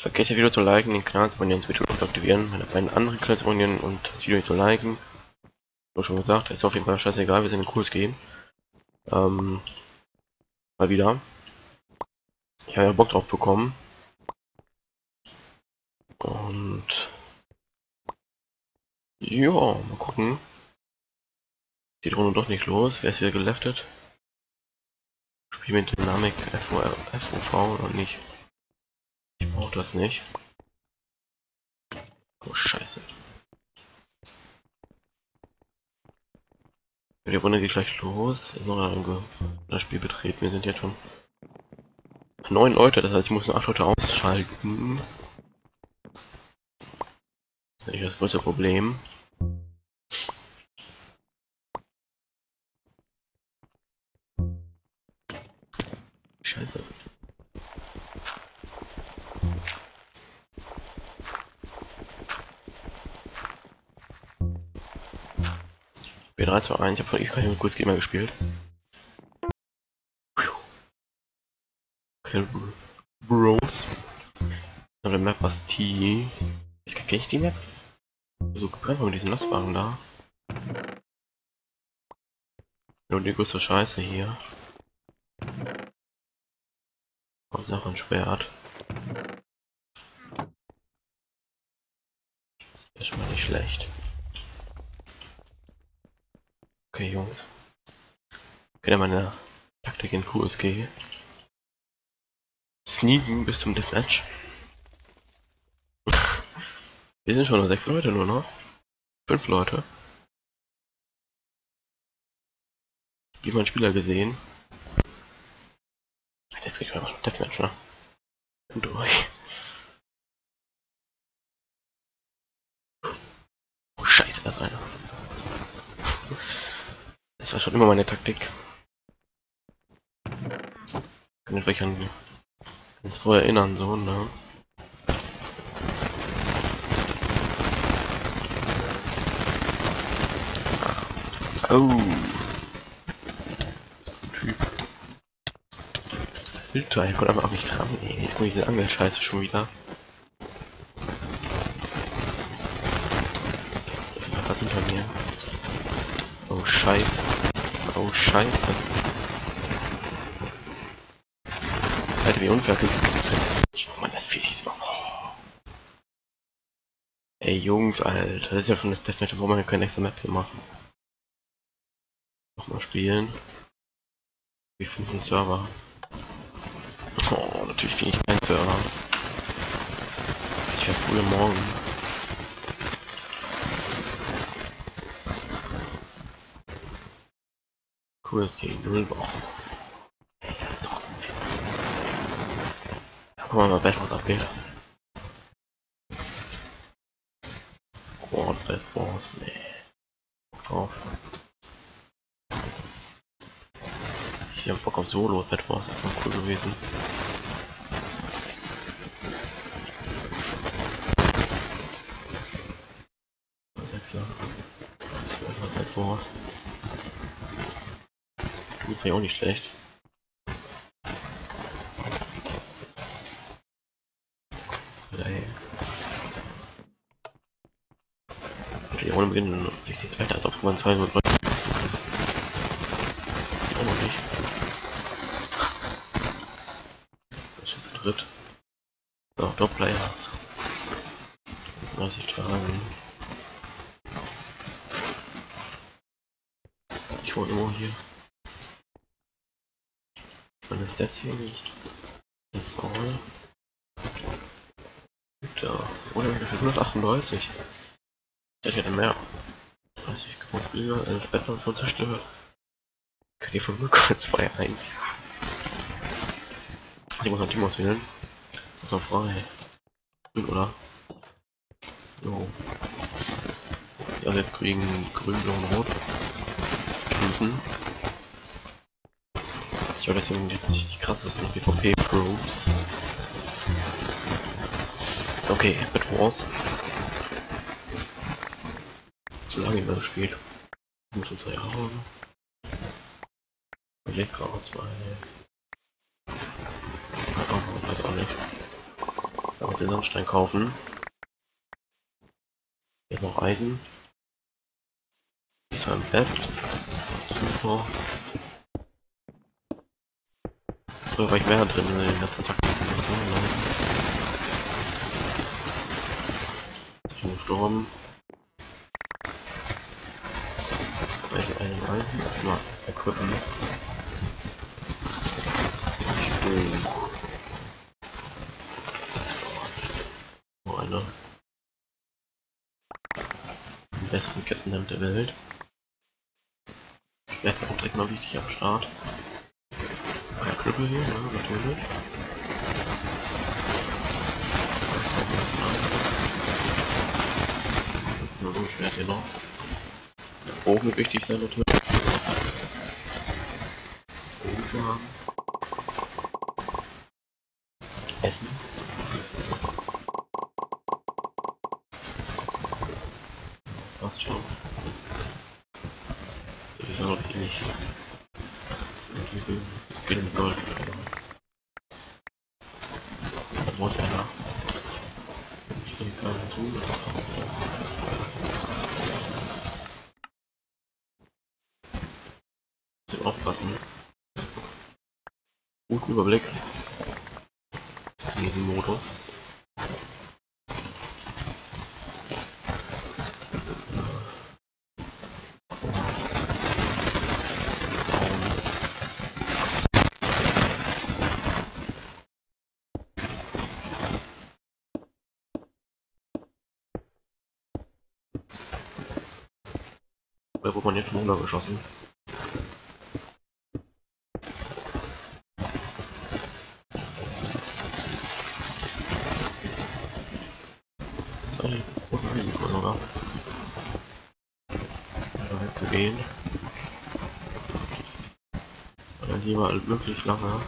Vergesst das Video zu liken, den Kanal zu abonnieren, das Video zu aktivieren, meine beiden anderen Kanäle zu abonnieren und das Video zu liken. So schon gesagt, ist auf jeden Fall scheißegal, wir sind ein cooles Game. Ähm, mal wieder. Ich habe ja Bock drauf bekommen. Und ja, mal gucken. Die Drohne doch nicht los. Wer ist wieder geleftet? Spiel mit Dynamik FOV und nicht. Ich brauche das nicht. Oh Scheiße. Die Runde geht gleich los. Ist noch das Spiel betreten. Wir sind jetzt schon neun Leute, das heißt ich muss nur acht Leute ausschalten. Das ist das größte Problem. B3, 2, 1, ich habe von keinen Kurz Gamer gespielt. Okay, Bros. Eine Map was T. Ich kenne ich die Map? So gebrannt mit diesen Lastwagen da. Nur die größte Scheiße hier. Und Sachen sperrt. Das ist schon mal nicht schlecht. Okay, Jungs. Kennt ihr meine Taktik in QSG? Sneaken bis zum Deathmatch. Wir sind schon nur sechs Leute nur noch. Fünf Leute. Wie mein Spieler gesehen. Das kriegt man noch Deathmatch, ne? Und durch. Oh Scheiße, das ist einer. Das war schon immer meine Taktik. Kann ich euch an ins vorher erinnern, so, ne? Oh. Das ist ein Typ. Alter, ich konnte einfach auch nicht dran, ey. Jetzt kommt diese Angelscheiße schon wieder. Was hinter mir? Scheiße. Oh Scheiße. Alter, wie unfair kannst du sein? Oh Mann, das Fies ist. Oh. Ey Jungs, Alter, das ist ja schon das Deathmatch, warum man keine extra Map hier machen. Nochmal spielen. Wie finde einen Server? Oh, natürlich finde ich keinen Server. Ich wäre früh morgen. Es gegen Nullbau. Ey, das ist doch ein Witz. Da gucken wir mal Battle abgeht. Squad Bad Wars, nee. Drauf. Ich hab Bock auf Solo Bad Wars, das war cool gewesen. Sechser. Das war Bad Wars. Ist ja auch nicht schlecht. Die ohne Beginn 60 weiter als ob man 200 Leute. Auch noch nicht. Das ist schon zu dritt. So, Top Players. 30 Tagen. Ich wohne immer hier. Ist das hier nicht? Jetzt all. Da. Oder 138. Ich hätte mehr. 30 gefunden Flieger, 11 Bettler schon zerstört. Könnt ihr von 0,21? Ja. Ich muss noch Team auswählen. Das ist auch frei. Grün, oder? Jo. Ja, jetzt kriegen grün, blau und rot. Prüfen. Ich glaube, das sind jetzt die krassesten PvP Pros. Okay, Bad Wars. Zu lange immer gespielt. Muss schon zwei Jahre haben. Überlegt gerade zwei. Oh, das weiß auch nicht. Aus wir Sandstein kaufen. Hier ist noch Eisen. Hier ist ein Bett. Ist super. Früher war ich mehr drin in den ganzen Tag. So, schon gestorben. Eisen, Eisen, Eisen. Erstmal equippen. Stimmt. eine die besten Kettenhemd der Welt. Schwert auch direkt mal wichtig am Start. Knüppel hier, ja, natürlich. Nur so ein Schwert hier noch. Bogen wird wichtig sein natürlich. Bogen zu haben. Essen. passt schon. Das ist auch nicht. Geht mit Gold. Da muss einer. Ich stehe keinen zu. Bisschen aufpassen. Guten Überblick. Diesem Modus. Da wurde man jetzt schon runtergeschossen. Das ist ein großes Risiko sogar. Da zu gehen. Und dann lieber halt möglichst lange.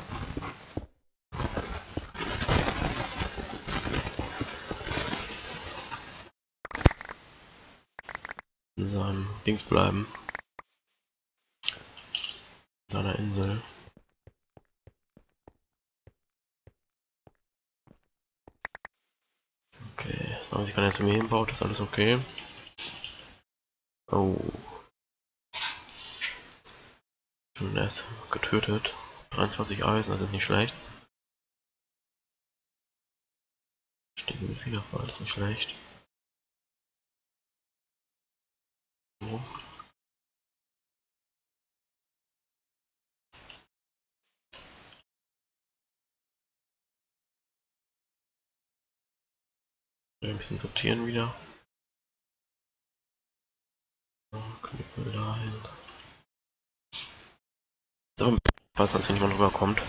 Seinem Dings bleiben. In seiner Insel. Okay, solange sich keiner zu mir hinbaut, ist alles okay. Oh. Schon erst getötet. 23 Eisen, das ist nicht schlecht. Stiege mit Wiederfall, das ist nicht schlecht. So. Ein bisschen sortieren wieder. Knüppel dahin. Aber was, dass hier niemand rüberkommt.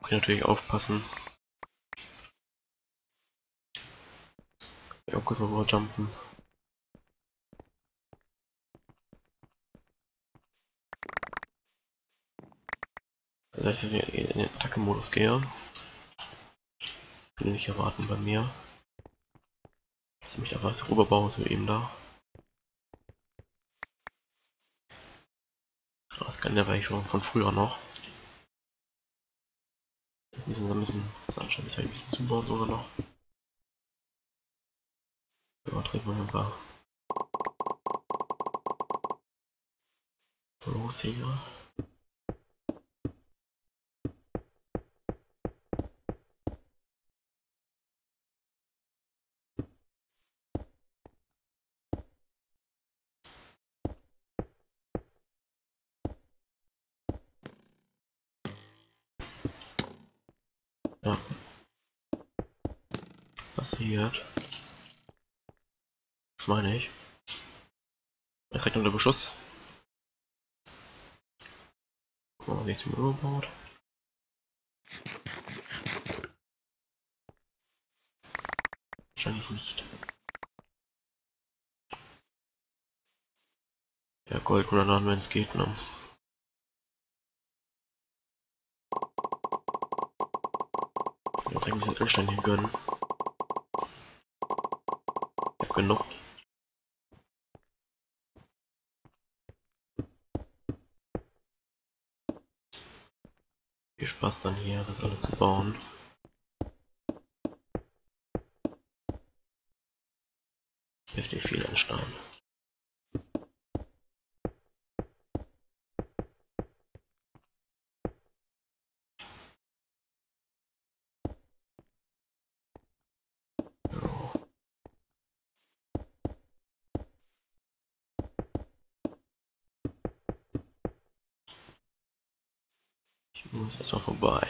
Okay, natürlich aufpassen. Ja, gut, rüber jumpen. Das heißt, wenn ich in den Attacke-Modus gehe, das kann ich nicht erwarten bei mir. Dass ich mich da was rüberbaue, so eben da. Das kann der eigentlich schon von früher noch. Wir sind ein bisschen Sunshine ist ein bisschen zubauen sogar noch. Überträgt man ein paar Los hier. Ja. Passiert. Was meine ich? Kriegt unter Beschuss. Oh, wie ist die überbaut? Wahrscheinlich nicht. Ja, Gold 100 wenn es geht, ne? Ich ein bisschen Anstand hier gönnen. Noch Viel Spaß dann hier, das alles zu bauen. Heftig viel an Stein. Ich muss erstmal vorbei.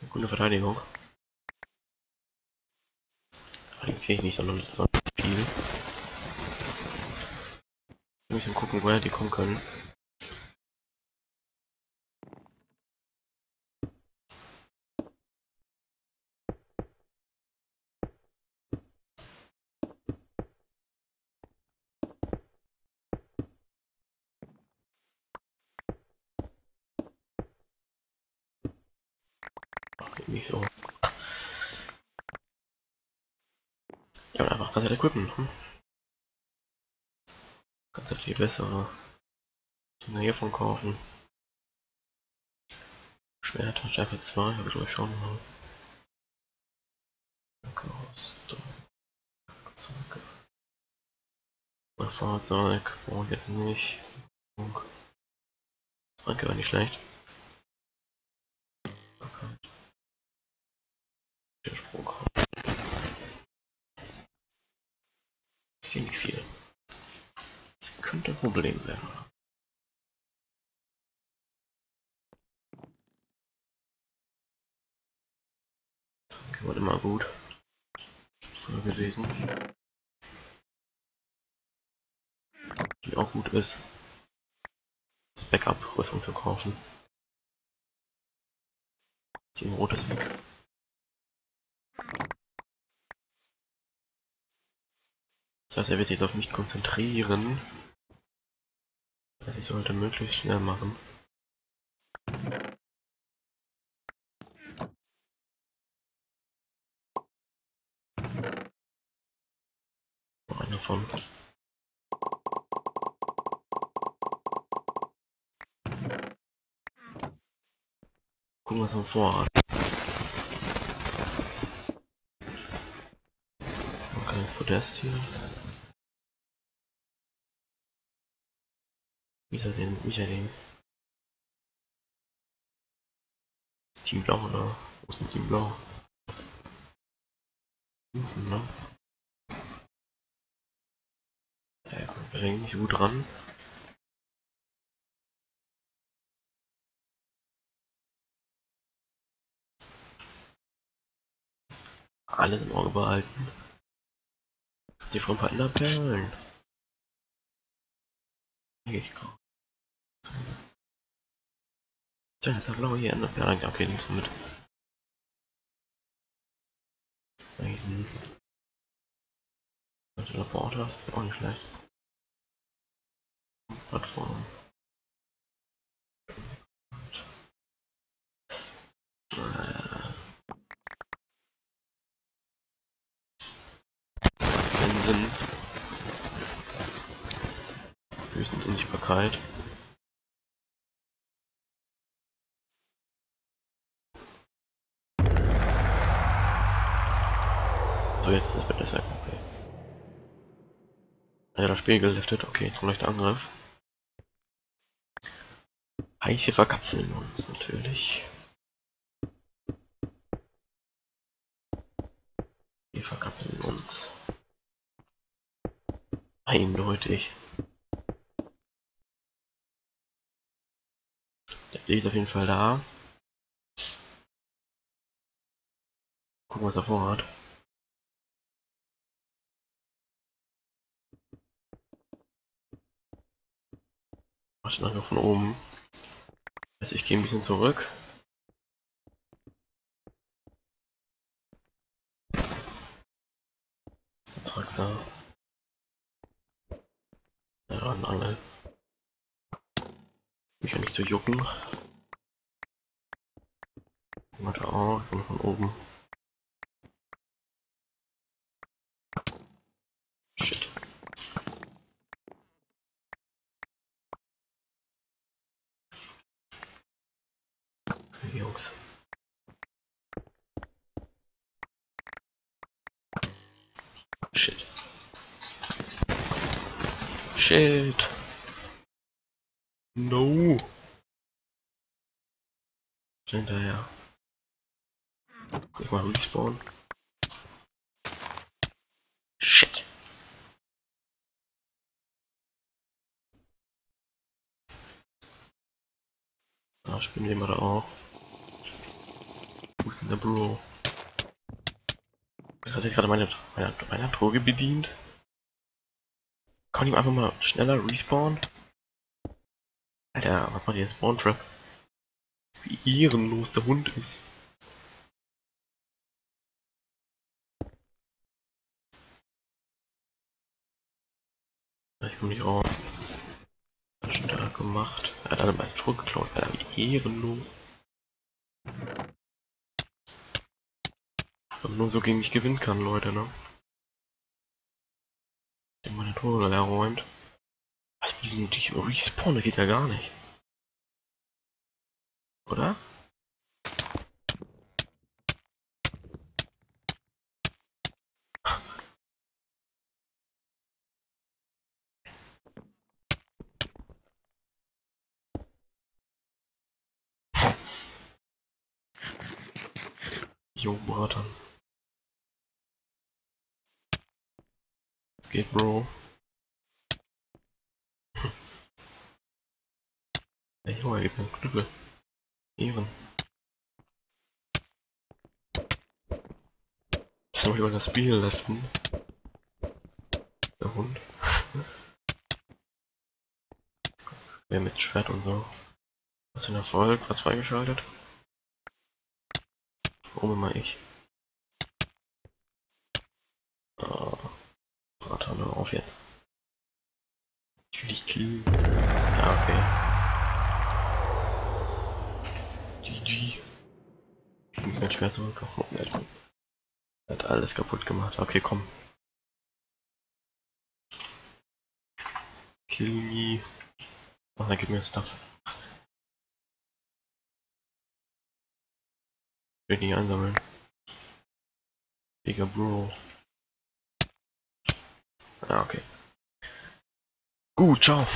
Eine gute Verteidigung. Allerdings sehe ich nicht sonderlich viel. Wir müssen gucken, woher die kommen können. Irgendwie so. Ja, und einfach ganz equippen. Hm? Kannst halt viel bessere Dinger hiervon kaufen. Schwerter, Schärfe 2, habe ich glaube ich schon mal. Ausdruck. Fahrzeug brauche ich jetzt nicht. Danke, war nicht schlecht. Der Sprung. Ich sehe nicht viel. Das könnte ein Problem werden. Danke war immer gut. Früher gewesen. Die auch gut ist. Das Backup-Rüstung zu kaufen. Die rotes weg. Das heißt, er wird jetzt auf mich konzentrieren. Also ich sollte möglichst schnell machen. Noch einer von. Gucken, was er vorhat. Ein Podest hier. Wie ist Team Blau oder? Wo ist denn Team Blau? Hinten, ne? Ja, kommt wahrscheinlich nicht so gut ran. Alles im Auge behalten. Du von ein paar Innerperlen? Ich gerade. Tja, ist ja blau hier, ne? Ja, okay, nimmst du mit. Riesen. Teleporter, auch nicht schlecht. Plattform. Naja. Keinen Sinn. Höchstens Unsichtbarkeit. So, jetzt ist das Bett weg, okay. Ja, der Spiegel liftet, okay, jetzt kommt der Angriff. Heiche verkapseln uns natürlich. Wir verkapseln uns. Eindeutig. Ist auf jeden Fall da. Gucken, was er vorhat. Macht den Angriff von oben. Also ich gehe ein bisschen zurück. Traxer. Ja, ein Angel. Mich ja nicht so jucken. Warte auch, so von oben. Shit. Okay, Jungs. Shit. Shit. No. Hinterher. Guck mal, respawn. Shit. Ah, spielen wir mal da auch. Wo ist denn der Bro? Hat jetzt gerade meine, meine, meine Droge bedient? Kann ich ihm einfach mal schneller respawnen? Alter, was macht ihr Spawn Trap? Wie ehrenlos der Hund ist. Ich komme nicht raus. Da gemacht? Er hat alle meine Droge geklaut. Alter, wie ehrenlos. Und nur so gegen mich gewinnen kann, Leute, ne? Der meine Droge erräumt. Was mit diesem, diesem Respawn, der geht ja gar nicht. Oder? Jo, Bratan. Was geht, Bro? Ey, Junge, gib mir Knüppel. Ehren. Ich soll über das Spiel lassen. Der Hund. Wer mit Schwert und so. Was für ein Erfolg? Was freigeschaltet? Warum immer ich? Oh. Warte, hör auf jetzt. Ich will dich killen. Ja, okay. GG. Ich muss mein Schwert zurückkaufen. Oh, er hat- alles kaputt gemacht. Okay, komm. Kill me. Ach, er gibt mir Stuff. Ich will nicht einsammeln. Digga, Bro. Ja, okay. Gut, ciao.